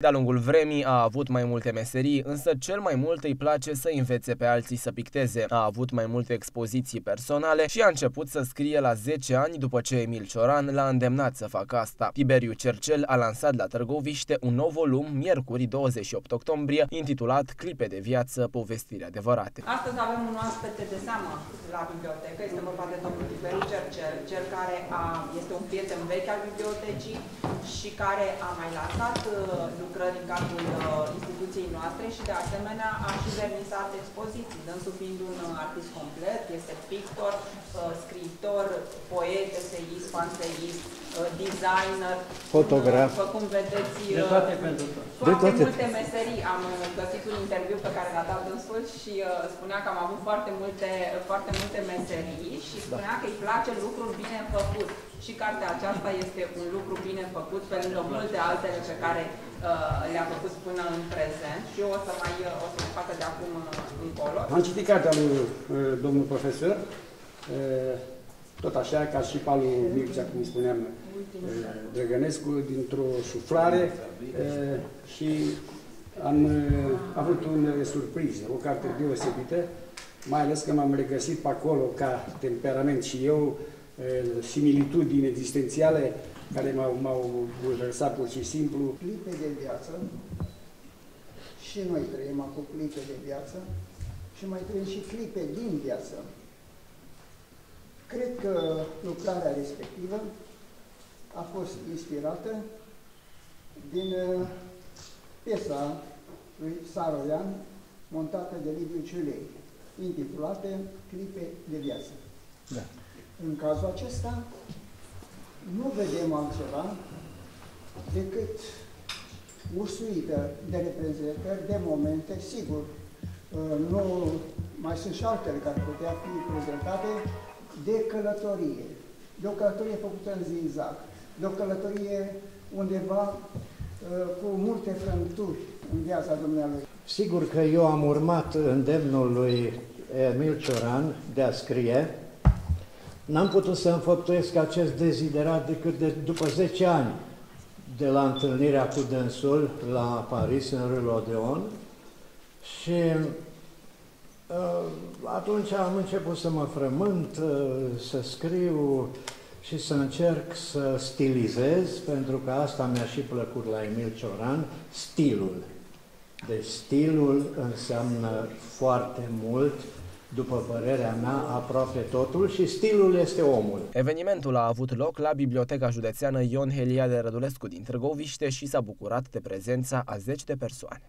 De-a lungul vremii a avut mai multe meserii, însă cel mai mult îi place să învețe pe alții să picteze. A avut mai multe expoziții personale și a început să scrie la 10 ani după ce Emil Cioran l-a îndemnat să facă asta. Tiberiu Cercel a lansat la Târgoviște un nou volum, miercuri 28 octombrie, intitulat Clipe de viață, povestiri adevărate. Astăzi avem un oaspete de seamă la bibliotecă, este vorba de domnul Tiberiu Cercel, cel care a, este un prieten vechi al bibliotecii și care a mai lansat uh, lucrări în cadrul uh, instituției noastre și de asemenea a și vernisat expoziții, dânsul fiind un uh, artist complet, este pictor, uh, scriitor, poet, eseist, panseist, designer, fotograf. După cum vedeți, de toate pentru tot. Foarte de toate. multe meserii. Am găsit un interviu pe care l-a dat dânsul și uh, spunea că am avut foarte multe, foarte multe meserii și spunea da. că îi place lucrul bine făcut. Și cartea aceasta este un lucru bine făcut pe lângă multe altele pe care uh, le-a făcut până în prezent și eu o să mai, uh, o să mai facă de acum uh, încolo. Am citit cartea lui uh, domnul profesor, uh, tot așa ca și pe lui Mircea, cum spuneam, uh, Drăgănescu, dintr-o suflare uh, și am uh, avut unele surprize, o carte deosebită, mai ales că m-am regăsit pe acolo ca temperament și eu, similitudini existențiale care m-au bulversat pur și simplu. Clipe de viață și noi trăim acum clipe de viață și mai trăim și clipe din viață. Cred că lucrarea respectivă a fost inspirată din piesa lui Saroian, montată de Liviu Ciulei, intitulată Clipe de viață. Da. În cazul acesta, nu vedem altceva decât ursuită de reprezentări, de momente, sigur, uh, nu mai sunt și altele care putea fi prezentate, de călătorie, de o călătorie făcută în zigzag, de o călătorie undeva uh, cu multe frânturi în viața Dumnealui. Sigur că eu am urmat îndemnul lui Emil Cioran de a scrie, N-am putut să înfăptuiesc acest deziderat decât de, după 10 ani de la întâlnirea cu dânsul la Paris, în Rue Odeon, și uh, atunci am început să mă frământ, uh, să scriu și să încerc să stilizez, pentru că asta mi-a și plăcut la Emil Cioran, stilul. Deci stilul înseamnă foarte mult după părerea mea, aproape totul și stilul este omul. Evenimentul a avut loc la Biblioteca Județeană Ion Helia de Rădulescu din Târgoviște și s-a bucurat de prezența a zeci de persoane.